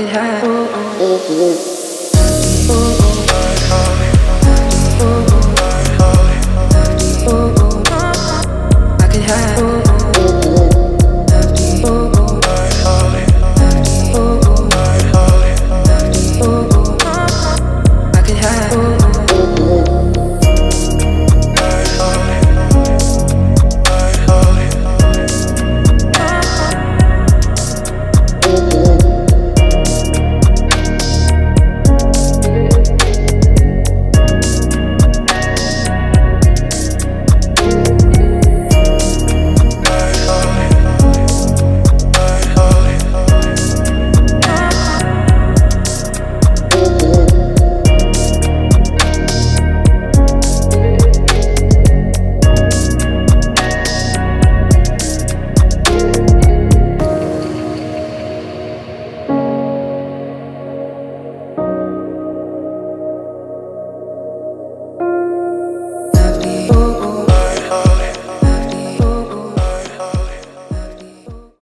could have.